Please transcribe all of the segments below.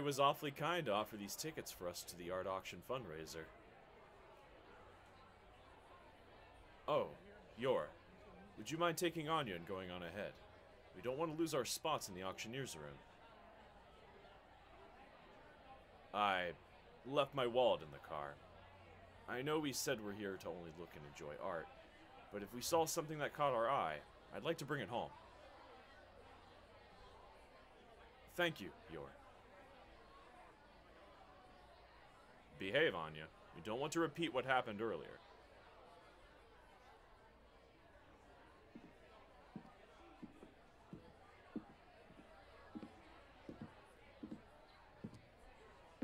Mary was awfully kind to offer these tickets for us to the art auction fundraiser. Oh, Yor, would you mind taking Anya and going on ahead? We don't want to lose our spots in the auctioneer's room. I left my wallet in the car. I know we said we're here to only look and enjoy art, but if we saw something that caught our eye, I'd like to bring it home. Thank you, Yor. Behave, Anya. We don't want to repeat what happened earlier.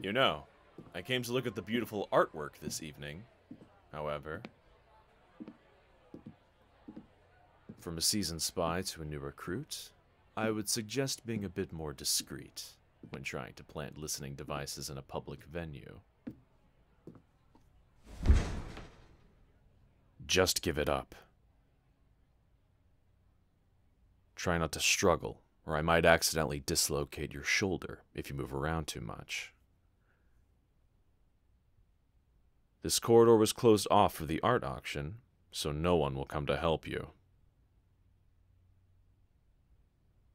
You know, I came to look at the beautiful artwork this evening. However, from a seasoned spy to a new recruit, I would suggest being a bit more discreet when trying to plant listening devices in a public venue. Just give it up. Try not to struggle, or I might accidentally dislocate your shoulder if you move around too much. This corridor was closed off for the art auction, so no one will come to help you.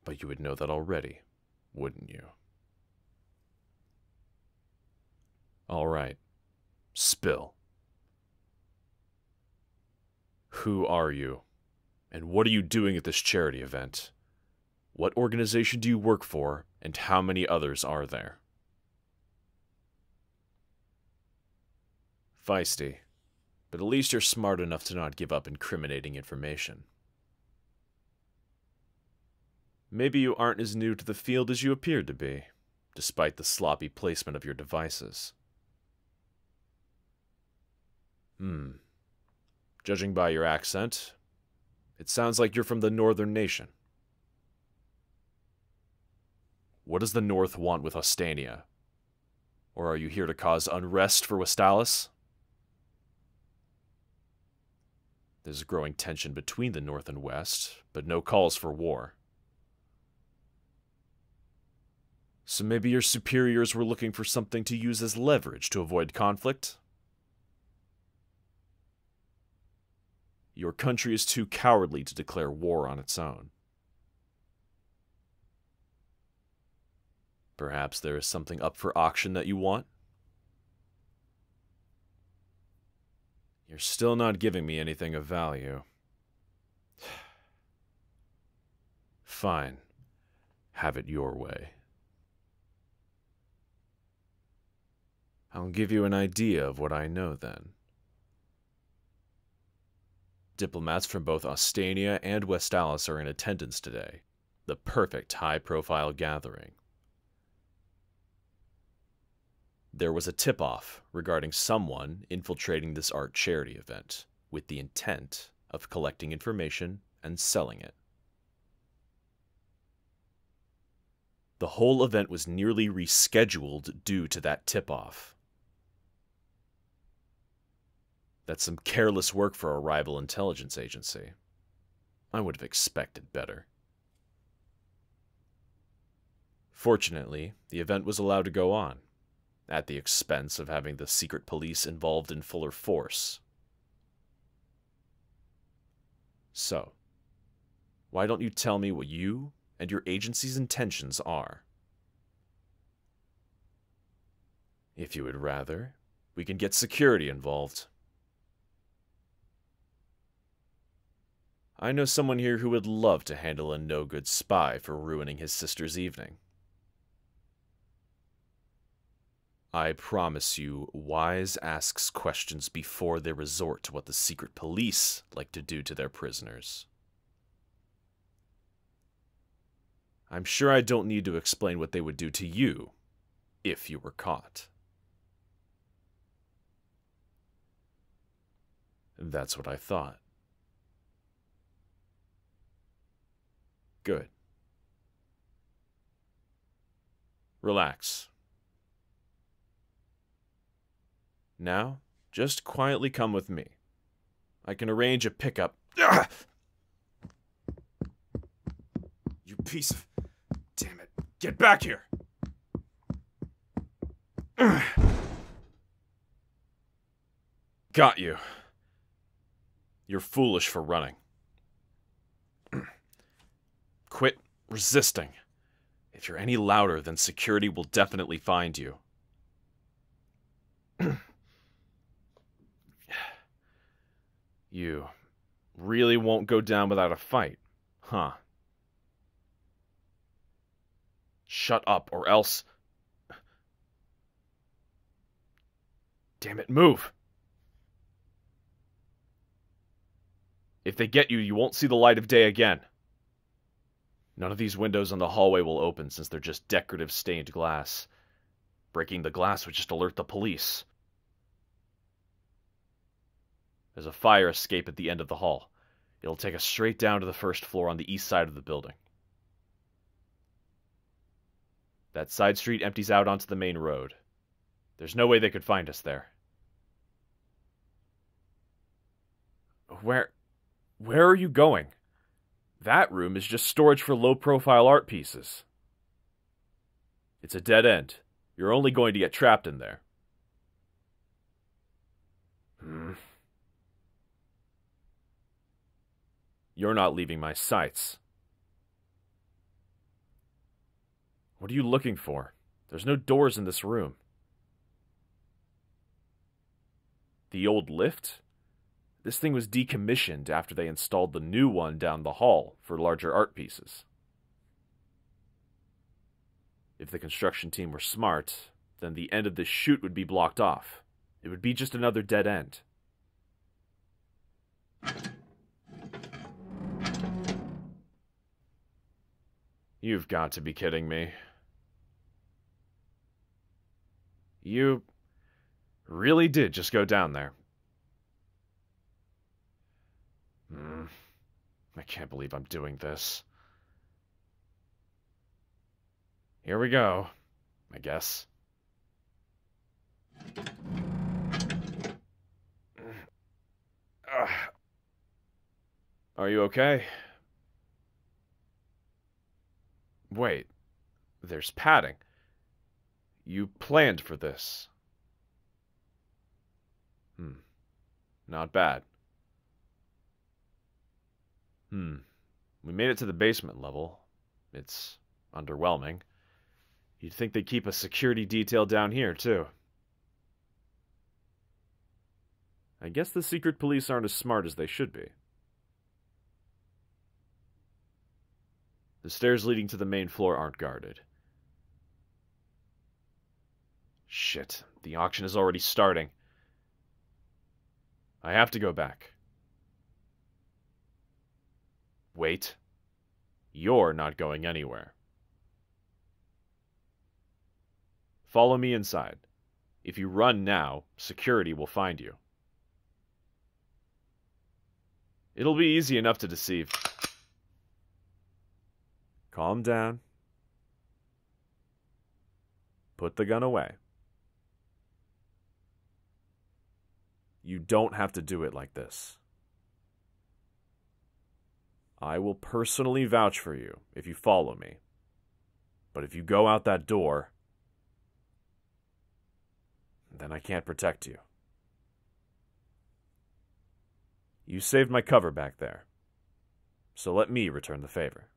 But you would know that already, wouldn't you? All right. Spill. Who are you? And what are you doing at this charity event? What organization do you work for, and how many others are there? Feisty, but at least you're smart enough to not give up incriminating information. Maybe you aren't as new to the field as you appeared to be, despite the sloppy placement of your devices. Hmm. Judging by your accent, it sounds like you're from the Northern Nation. What does the North want with Ostania? Or are you here to cause unrest for Westalis? There's a growing tension between the North and West, but no calls for war. So maybe your superiors were looking for something to use as leverage to avoid conflict? Your country is too cowardly to declare war on its own. Perhaps there is something up for auction that you want? You're still not giving me anything of value. Fine. Have it your way. I'll give you an idea of what I know then. Diplomats from both Ostania and Westalis are in attendance today. The perfect high profile gathering. There was a tip off regarding someone infiltrating this art charity event with the intent of collecting information and selling it. The whole event was nearly rescheduled due to that tip off. That's some careless work for a rival intelligence agency. I would have expected better. Fortunately, the event was allowed to go on, at the expense of having the secret police involved in fuller force. So, why don't you tell me what you and your agency's intentions are? If you would rather, we can get security involved. I know someone here who would love to handle a no good spy for ruining his sister's evening. I promise you, Wise asks questions before they resort to what the secret police like to do to their prisoners. I'm sure I don't need to explain what they would do to you if you were caught. That's what I thought. Good. Relax. Now, just quietly come with me. I can arrange a pickup. You piece of. Damn it. Get back here! Got you. You're foolish for running. Quit resisting. If you're any louder, then security will definitely find you. you really won't go down without a fight, huh? Shut up, or else. Damn it, move! If they get you, you won't see the light of day again. None of these windows in the hallway will open since they're just decorative stained glass. Breaking the glass would just alert the police. There's a fire escape at the end of the hall. It'll take us straight down to the first floor on the east side of the building. That side street empties out onto the main road. There's no way they could find us there. Where where are you going? That room is just storage for low profile art pieces. It's a dead end. You're only going to get trapped in there. Hmm. You're not leaving my sights. What are you looking for? There's no doors in this room. The old lift? This thing was decommissioned after they installed the new one down the hall for larger art pieces. If the construction team were smart, then the end of this chute would be blocked off. It would be just another dead end. You've got to be kidding me. You really did just go down there. Hmm. I can't believe I'm doing this. Here we go, I guess. Are you okay? Wait, there's padding. You planned for this. Hmm. Not bad. Hmm. We made it to the basement level. It's underwhelming. You'd think they'd keep a security detail down here, too. I guess the secret police aren't as smart as they should be. The stairs leading to the main floor aren't guarded. Shit, the auction is already starting. I have to go back. Wait. You're not going anywhere. Follow me inside. If you run now, security will find you. It'll be easy enough to deceive. Calm down. Put the gun away. You don't have to do it like this. I will personally vouch for you if you follow me. But if you go out that door, then I can't protect you. You saved my cover back there, so let me return the favor.